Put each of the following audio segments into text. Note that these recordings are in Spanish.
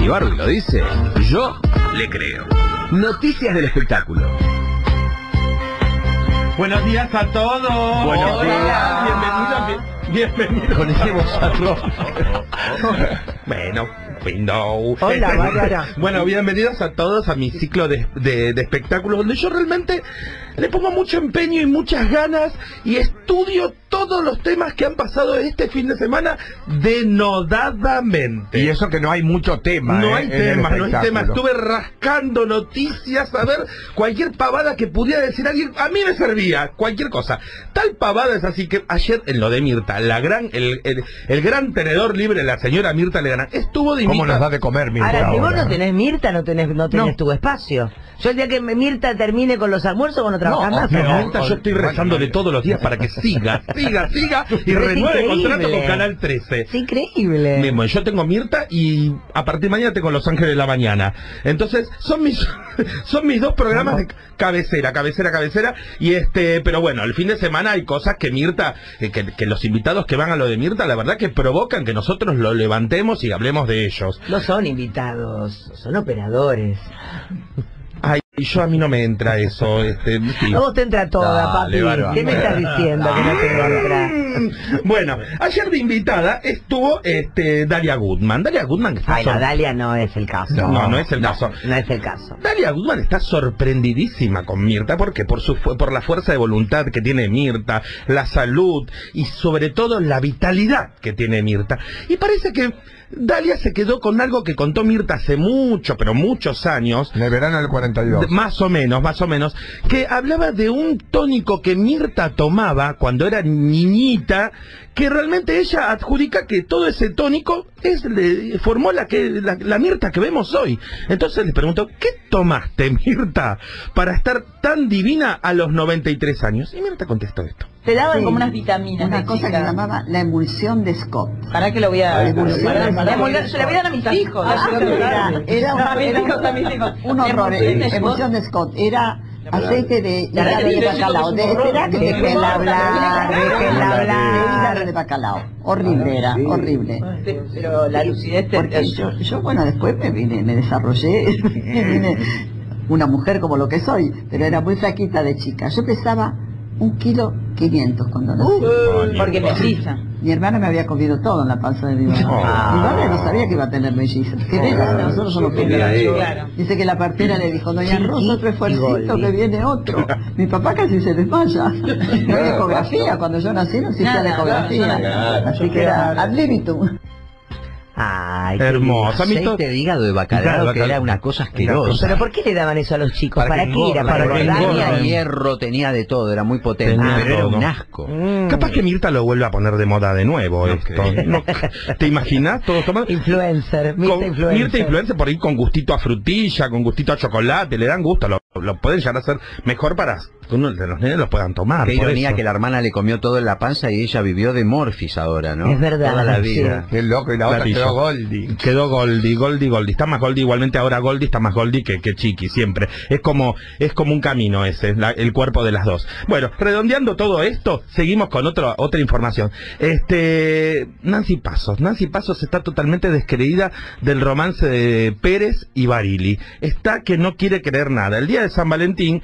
Si Barbie lo dice, yo le creo. Noticias del espectáculo. Buenos días a todos. Buenos Hola, días. Bienvenidos, bienvenidos. Con ese vozarrón. Bueno, window. Hola, Bárbara. Bueno, bienvenidos a todos a mi ciclo de, de- de espectáculos donde yo realmente le pongo mucho empeño y muchas ganas y estudio todos los temas que han pasado este fin de semana denodadamente. Y eso que no hay mucho tema. No ¿eh? hay tema, no hay tema. Estuve rascando noticias a ver cualquier pavada que pudiera decir alguien. A mí me servía, cualquier cosa. Tal pavada es así que ayer en lo de Mirta, la gran, el, el, el gran tenedor libre, la señora Mirta Legrand, estuvo de ¿Cómo nos da de comer, Mirta? Ahora, si vos ahora? no tenés Mirta, no tenés, no tenés No. tu espacio. Yo el día que Mirta termine con los almuerzos, vos no No, yo estoy rezándole todos los días para que siga, siga, siga y renueve increíble. contrato con Canal 13. Es increíble. Mismo, yo tengo Mirta y a partir de mañana tengo Los Ángeles de la Mañana. Entonces, son mis son mis dos programas de cabecera, cabecera, cabecera. Y este, pero bueno, el fin de semana hay cosas que Mirta, eh, que, que los invitados que van a lo de Mirta, la verdad que provocan que nosotros lo levantemos y hablemos de ellos. No son invitados, son operadores. Ay, yo a mí no me entra eso, este, sí. A vos te entra toda, Dale, papi. ¿Qué me estás diciendo que no te entra? Mm, Bueno, ayer de invitada estuvo este Dalia Goodman. Dalia Goodman está Ay, no, sor- Dalia no es el caso. No, no es el caso. No es el caso. Dalia Goodman está sorprendidísima con Mirta, porque por su por la fuerza de voluntad que tiene Mirta, la salud y sobre todo la vitalidad que tiene Mirta. Y parece que Dalia se quedó con algo que contó Mirta hace mucho, pero muchos años, En el verano del 42. de- más o menos, más o menos, que hablaba de un tónico que Mirta tomaba cuando era niñita, que realmente ella adjudica que todo ese tónico es le- formó la que la, la Mirta que vemos hoy. Entonces le pregunto, ¿qué tomaste, Mirta, para estar tan divina a los 93 años? Y Mirta contestó esto. Te daban Sí. como unas vitaminas. Una cosa chica. que llamaba la emulsión de Scott. ¿Para qué lo voy a Ay, emulsión para- de para- Scott. Se la voy a dar a mis hijos. Ah, era, era un, A mis era hijos. un horror. Emulsión de Emulsión de Scott. Era aceite de hígado de bacalao. De, espera que Déjela hablar, déjela De hígado hablar. de bacalao. Horrible era, horrible. Pero- Pero la lucidez te... Porque yo, yo, bueno, después me vine, me desarrollé, vine una mujer como lo que soy, pero era muy flaquita de chica. Yo pesaba un kilo quinientos cuando nací. Porque me frisa. Mi hermana me había comido todo en la panza de mi mamá. Mi madre no sabía que iba a tener mellizos. Que bella, nosotros somos primeros. Claro. Dice que la partera le dijo, Doña Rosa, otro esfuercito que viene otro. Mi papá casi se desmaya. No hay ecografía, cuando yo nací no existía Nada, la ecografía. Así que era ad libitum. Ay, Hermosa. A Aceite de hígado de bacalao, que era una cosa asquerosa. Pero ¿por qué le daban eso a los chicos? ¿Para, que qué era? ¿Para, para que. Tenía hierro, tenía de todo, era muy potente, Tenía pero era todo. un asco. Mm. Capaz que Mirta lo vuelve a poner de moda de nuevo No esto. No, ¿Te imaginas? Todos tomando... Influencer, Mirta Con- influencer. Mirta influencer por ahí con gustito a frutilla, con gustito a chocolate, le dan gusto, lo, lo pueden llegar a hacer mejor para que uno de los nenes lo puedan tomar. Qué ironía eso. que la hermana le comió todo en la panza y ella vivió de morfis ahora, ¿no? Es verdad, Toda la sí. vida. Qué loco, y la otra quedó Goldie. Quedó Goldie, Goldie, Goldie. Está más Goldie, igualmente ahora Goldie está más Goldie que, que Chiqui, siempre. Es como, es como un camino ese, la- el cuerpo de las dos. Bueno, redondeando todo esto, seguimos con otro, otra información. Este, Nancy Pasos. Nancy Pasos está totalmente descreída del romance de Pérez y Barili. Está que no quiere creer nada. El día de San Valentín,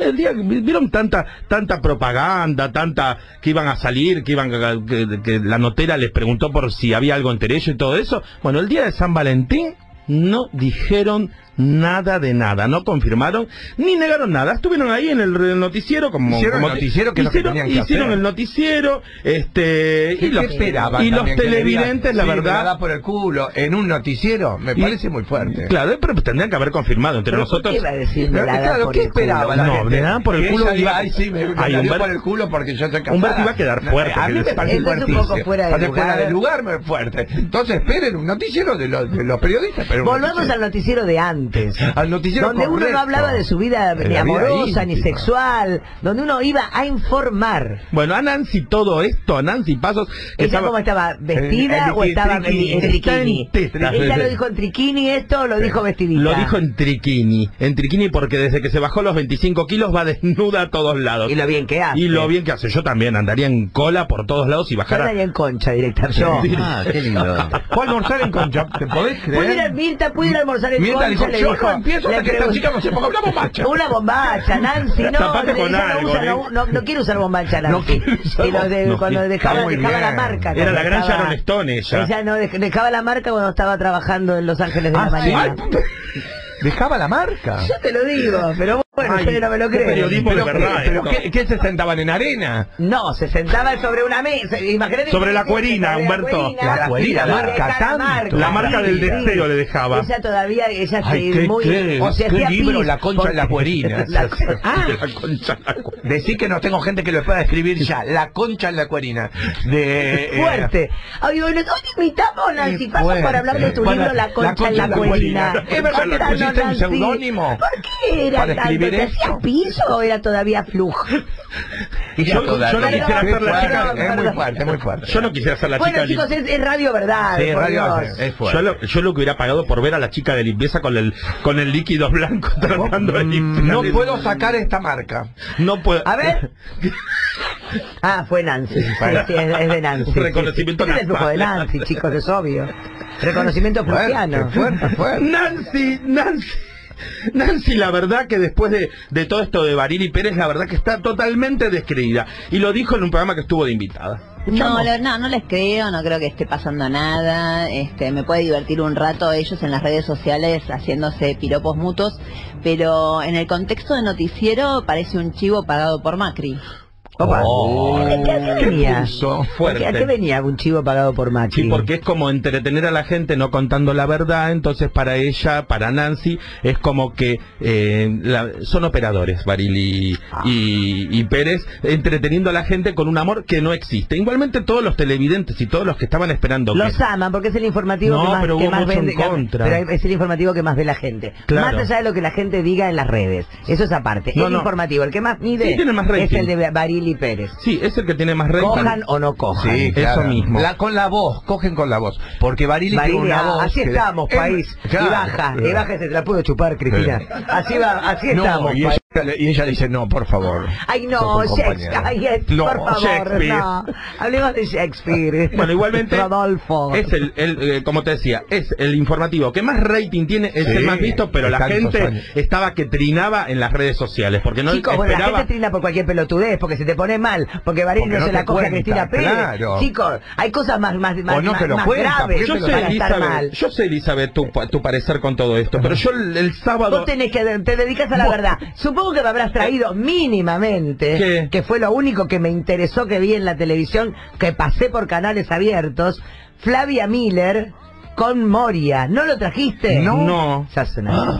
el día, vieron tanta, tanta propaganda, tanta, que iban a salir, que iban, que, que la notera les preguntó por si había algo entre ellos y todo eso. Bueno, el día de San Valentín no dijeron nada de nada, no confirmaron ni negaron nada. Estuvieron ahí en el, noticiero como Hicieron el noticiero, que es lo que hicieron, tenían que hicieron hacer. el noticiero, este ¿Qué, y los, esperaban y televidentes, la "Sí, me verdad, da por el culo en un noticiero, me Y- parece muy fuerte. claro, pero tendrían que haber confirmado entre ¿Pero por nosotros. qué va a decir claro, por ¿qué el culo? esperaba la No, me da por el culo ay, sí, me, me Ay, Humber- por el culo porque yo soy casada. Humberto iba a quedar fuerte, A mí me parece un poco fuera de lugar. fuera de lugar, muy fuerte. Entonces esperen un noticiero de los, de los periodistas. Pero Volvamos noticiero- al noticiero de antes. Antes. Al noticiero donde uno no hablaba de su vida De ni vida amorosa, ni sexual, donde uno iba a informar. Bueno, a Nancy todo esto, a Nancy Pasos, que ¿Ella cómo estaba? ¿Vestida en o estaba en, triquini. en ¿Ella lo dijo en triquini esto o lo dijo vestidita? Lo dijo en triquini, en triquini porque desde que se bajó los 25 kilos va desnuda a todos lados. Y lo bien que hace. Y lo bien que hace. Yo también andaría en cola por todos lados y Yo bajara. andaría en concha directamente. Yo. Ah, qué lindo. A almorzar en Concha, ¿te podés ¿Puede ir a- creer? Mirta, ¿puede ir a almorzar en Mirta concha? Le yo dijo. no empiezo hasta que esta chica no se ponga una bombacha. Una bombacha, Nancy, no, Tapate ella con no, algo, usa, no, no, no quiere usar bombacha, No Nancy. quiere usar Y de- no, cuando dejaba, dejaba la marca. Era la gran Sharon Stone ella. Ella no, dej- dejaba la marca cuando estaba trabajando en Los Ángeles de Ah, la. Mañana. Dejaba la marca. Yo te lo digo, pero bueno, Ay, usted no me lo qué cree. periodismo de Pero, verdad. pero esto. ¿qué, qué se sentaban en arena? No, se sentaba sobre una mesa. Imagínate Sobre la cuerina, Humberto. La cuerina le marca tanto. La marca del deseo le dejaba. Ella todavía, ella Ay, se qué- muy... qué- o se qué libro, pis, La concha de la porque- cuerina. La- ah, La concha, la cu- Decí que no tengo gente que lo pueda escribir ya. La concha en la cuerina. De, eh, fuerte. Ay, bueno, hoy te invitamos, Nancy, fuerte. para hablar de tu libro La Concha en la Cuerina. ¿Es verdad que pusiste un seudónimo? ¿Por qué era esto? hacías piso o era todavía flujo? Yo- yo no quisiera ser la chica- Es muy fuerte, es muy fuerte. Yo no quisiera ser la Bueno, chica chicos, es, es radio verdad. Sí, por radio Dios. es fuerte. Yo lo, yo lo que hubiera pagado por ver a la chica de limpieza con el con el líquido blanco tratando de limpiar. No puedo sacar esta marca. No puedo. A ver. Ah, fue Nancy. Sí, sí, es, es de Nancy. Un reconocimiento sí, sí. Es el flujo de. Nancy, chicos, es obvio. Reconocimiento prusiano. Fuerte, fuerte, fuerte. Nancy, Nancy. Nancy, la verdad que después de, de todo esto de Barili Pérez, la verdad que está totalmente descreída. Y lo dijo en un programa que estuvo de invitada. No, no, no les creo, no creo que esté pasando nada. Este, me puede divertir un rato ellos en las redes sociales haciéndose piropos mutuos, pero en el contexto de noticiero parece un chivo pagado por Macri. Opa. Oh, ¿Qué, venía? Fuerte. ¿A qué venía un chivo pagado por Macri? Sí, porque es como entretener a la gente no contando la verdad, entonces para ella, para Nancy, es como que eh, la- son operadores, Barili y, y Pérez, entreteniendo a la gente con un amor que no existe. Igualmente todos los televidentes y todos los que estaban esperando que... Los aman porque es el informativo No, que más, pero que más vende. en contra. Pero es el informativo que más ve la gente. Claro. Más allá de lo que la gente diga en las redes. Eso es aparte. No, el no. informativo, el que más mide Sí, tiene más es el de Barili Pérez. Sí, es el que tiene más rating. Cojan o no cojan. Sí, Eso mismo. La, con la voz, cogen con la voz. Porque Barili tiene una ah, voz. así que- estamos, Es- país. claro. Y baja, y baja, se te la puedo chupar, Cristina. Así va, así No, estamos, país. Y ella dice, no, por favor. Ay, no, Shakespeare. Ay, es- No, por favor, Shakespeare. no. Hablemos de Shakespeare. Bueno, igualmente Rodolfo. es el, el, eh, como te decía, es el informativo que más rating tiene, es Sí, el más visto, pero la gente años. estaba que trinaba en las redes sociales, porque no Chicos, bueno, la esperaba... gente trina por cualquier pelotudez, porque se te pone mal, porque Porque no, no se la coge a Cristina Pérez. claro. Chicos, hay cosas más, más, más, no más, más cuenta, graves Yo sé, para estar Elizabeth, mal. yo sé, Elizabeth, tu, tu parecer con todo esto, pero yo el, el sábado... Vos tenés que, te dedicas a la Vos- verdad. Supongo que me habrás traído mínimamente, ¿Qué? que fue lo único que me interesó que vi en la televisión, que pasé por canales abiertos, Flavia Miller con Moria. ¿No lo trajiste? No. No.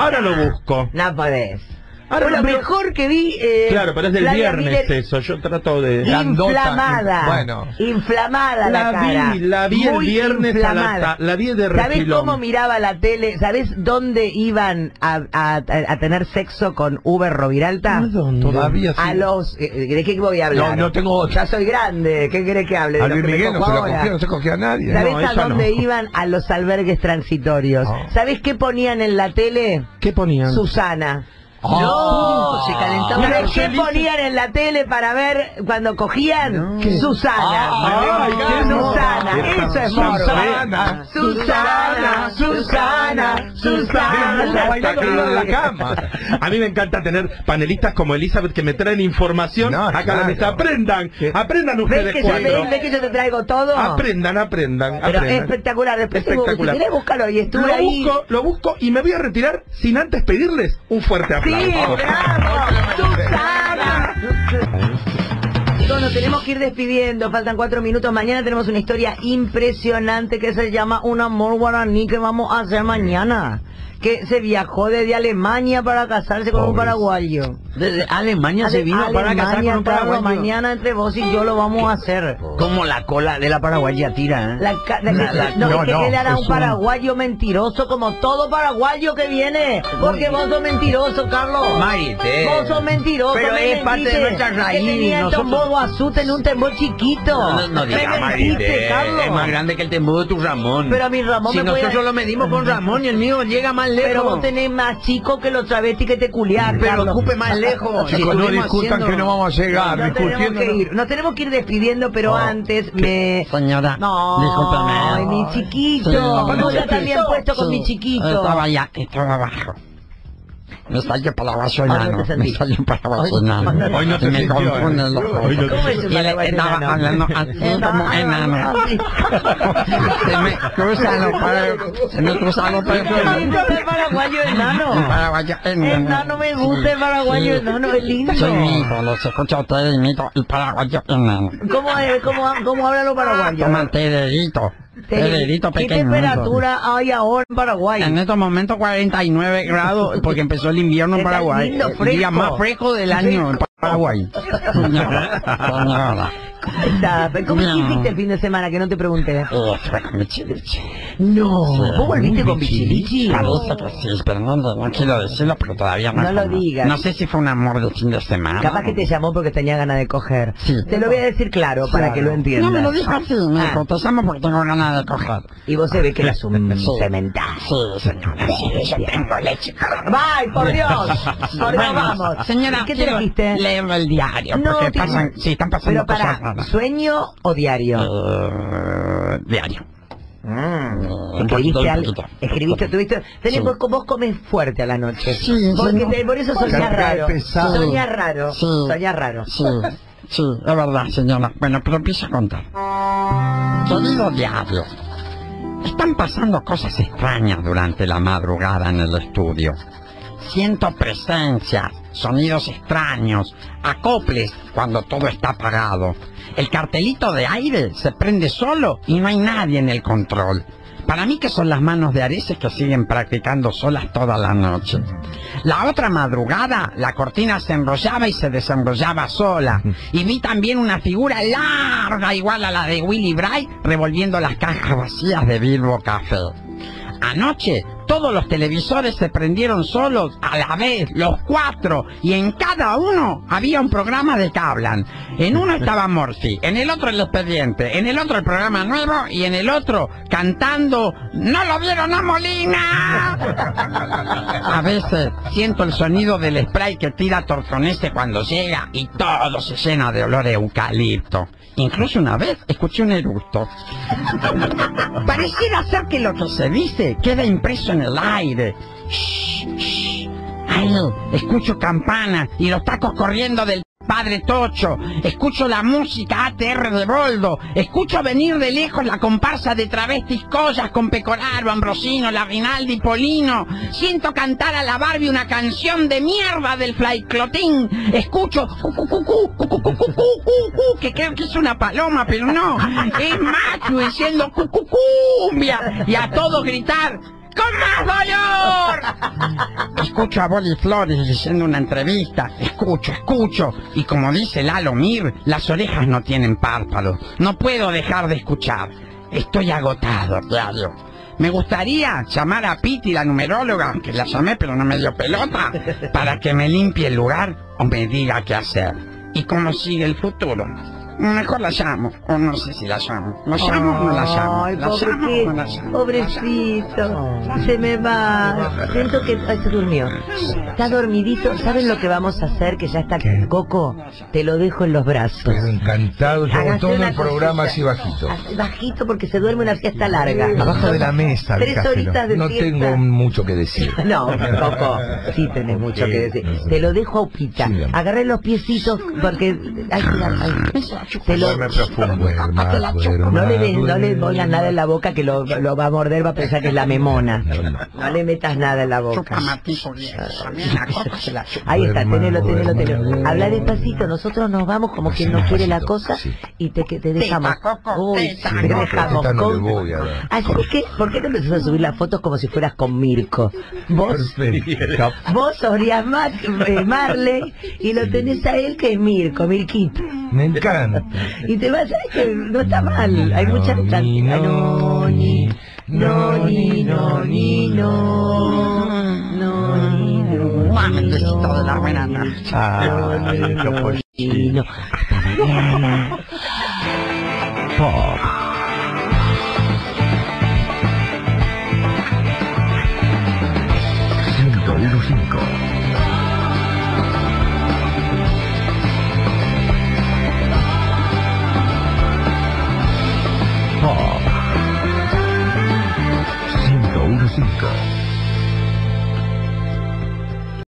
Ahora lo busco. No podés. Ahora lo pero- mejor que vi. eh, Claro, pero es del viernes Miller eso, yo trato de... Inflamada. bueno. Inflamada la, La cara. vi, la vi el Muy viernes a la inflamada. la vi de ¿Sabés refilón. cómo miraba la tele? ¿Sabés dónde iban a, a- a tener sexo con Uber Roviralta? ¿Dónde? Todavía sí. A los... eh, ¿De qué voy a hablar? No, no tengo. Ya soy grande. ¿Qué querés que hable? De A Luis Miguel no se lo cogió, no se cogió a nadie. ¿Sabés No, a dónde iban? A los albergues transitorios. No. ¿Sabés qué ponían en la tele? ¿Qué ponían? Susana. No, se calentaba ¿Sabés la qué ponían en la tele para ver cuando cogían? Susana. Qué Susana. Eso es morbo. Susana, Susana, Susana, Susana. Está bailando de la cama. A mí me encanta tener panelistas como Elizabeth que me traen información No, acá a la claro. mesa. Aprendan, Sí. aprendan ¿Ves ustedes que, yo, cuatro. ves- ves que yo te traigo todo? Aprendan, aprendan, Pero aprendan. espectacular. Después Espectacular. si querés búscalo y estuve Lo ahí. busco, lo busco y me voy a retirar sin antes pedirles un fuerte Sí, aplauso. Bravo. Nos tenemos que ir despidiendo. Faltan cuatro minutos. Mañana tenemos una historia impresionante que se llama Un amor guaraní que vamos a hacer mañana. Que se viajó desde Alemania para casarse con un paraguayo. Desde Alemania se vino para casar Alemania, con un paraguayo. Mañana entre vos y yo lo vamos a hacer. Como la cola de la paraguaya tira, ¿eh? La ca- de- La- la- no, no, es que no, él era un un- paraguayo mentiroso como todo paraguayo que viene. Porque vos sos mentiroso, Carlos. Marité. Vos sos mentiroso. Pero me es parte de nuestra raíz, Que tenía el nosotros- guazú, tenía un tambor chiquito. No, diga. Carlos. Es más grande que el tembo de tu Ramón. Pero a mi Ramón Si me puede- nosotros lo medimos con Ramón y el mío llega más lejos. Pero vos tenés más chico que los travestis que te culiar, Pero Carlos. ocupe más lejos. Chicos, no discutan haciendo- que no vamos a llegar. Nos tenemos discutiendo. que no- ir, nos tenemos que ir despidiendo, pero Oh, antes me... Señora, No, discúlpeme. ay, mi chiquito. Sí. No, ya también puesto con Sí, mi chiquito. Estaba allá, estaba abajo. Me salió no enano. Me salió paraguayo Ay, enano. no, no, Hoy no te Y me sintió, ¿eh? confunde los te ¿Cómo es Y estaba hablando así como enano. Se me cruzan los para- se me cruzan los gusta el para- paraguayo enano. paraguayo enano. Enano me gusta el paraguayo enano, es lindo. Soy mi hijo, los escucho a ustedes imito el paraguayo enano. ¿Cómo, es, cómo, cómo hablan los paraguayos? Toman. Té de dedito ¿Qué pequeño. temperatura hay ahora en Paraguay? En estos momentos 49 grados porque empezó el invierno en Paraguay. El día más fresco del año Paraguay. ¿Cómo No. hiciste el fin de semana que no te pregunté? Chiliche. No. ¿vos volviste con Bichilichi? Parece que sí, pero no, no quiero decirlo porque todavía no. No lo digas. No sé si fue un amor de fin de semana. Capaz que te llamó porque tenía ganas de coger. Sí. Te lo voy a decir claro para que lo entiendas. No me lo dijo así, me Ah. dijo, te llamo porque tengo ganas de coger. Y vos se ve que eres un Sí. cemental. Sí, señora, sí, yo tengo leche. ¡Ay, por Dios! Por Dios, Bueno, vamos. Señora, ¿qué te quiero el diario, No, porque pasan, sí, están pasando Pero cosas para, raras. ¿sueño o diario? Eh, diario. Mm. Escribiste tuviste, tenés, Sí. vos, vos comes fuerte a la noche. Sí, Porque sí. te- por eso soñás raro. Soñás raro. Sí. Soñás raro. Sí, sí, es verdad, señora. Bueno, pero empiezo a contar. Querido diario, están pasando cosas extrañas durante la madrugada en el estudio. Siento presencias, sonidos extraños, acoples cuando todo está apagado. El cartelito de aire se prende solo y no hay nadie en el control. Para mí que son las manos de Areces que siguen practicando solas toda la noche. La otra madrugada, la cortina se enrollaba y se desenrollaba sola. Y vi también una figura larga igual a la de Willy Bright revolviendo las cajas vacías de Bilbo Café. Anoche todos los televisores se prendieron solos a la vez, los cuatro, y en cada uno había un programa de que hablan. En uno estaba Morphy, en el otro el expediente, en el otro el programa nuevo y en el otro cantando ¿No lo vieron a Molina? A veces siento el sonido del spray que tira Torconese cuando llega y todo se llena de olor a eucalipto. Incluso una vez escuché un eructo. Pareciera ser que lo que se dice queda impreso en el aire. Shh, shh. Ay, escucho campanas y los tacos corriendo del Padre Tocho, escucho la música ATR de Boldo, escucho venir de lejos la comparsa de travestis collas con Pecoraro, Ambrosino, Larrinaldi, Polino, siento cantar a la Barbie una canción de mierda del Fly Clotín, escucho que creo que es una paloma, pero no, es macho diciendo cucucumbia y a todos gritar ¡Con dolor! Escucho a Boli Flores diciendo una entrevista. Escucho, escucho. Y como dice Lalo Mir, las orejas no tienen párpados. No puedo dejar de escuchar. Estoy agotado, diario. Me gustaría llamar a Piti, la numeróloga, que la llamé pero no me dio pelota, para que me limpie el lugar o me diga qué hacer. ¿Y cómo sigue el futuro? Mejor la llamo, o no sé si la llamo. ¿La llamo o no la llamo? Ay, ¿La llamo o no pobrecito, la llamo? pobrecito, se me va. Siento que ay, se durmió. Está dormidito. ¿Saben lo que vamos a hacer? Que ya está Coco. Te lo dejo en los brazos. Pero encantado, yo hago todo el programa así bajito. Así Bajito porque se duerme una siesta larga. Abajo de la mesa, Tres horitas de No tengo mucho que decir. No, Coco, sí tenés mucho que decir. Te lo dejo a Upita. Agarré los piecitos porque... Ay, mira, ay. No le, des- no le pongas nada en la boca que lo, lo va a morder, va a pensar que es la memona. No le metas nada en la boca. Ahí está, tenelo, tenelo, tenelo. Habla despacito, nosotros nos vamos como quien no quiere la cosa y te, que te dejamos. Uy, te dejamos. Con- voy a dar. ¿sabes qué? ¿Por qué no empezás a subir las fotos como si fueras con Mirko? Vos, vos Mar Marley y lo tenés a él que es Mirko, Mirquito. Me encanta. Y te vas a que no está mal. Hay muchas canciones. No, ni, no, ni, no, ni, no. No, ni, no. Mamecito de la buena noche. Ay, qué ni, no. Hasta mañana. Pop. Pop. Ciento uno cinco.